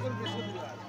করবে সুন্দর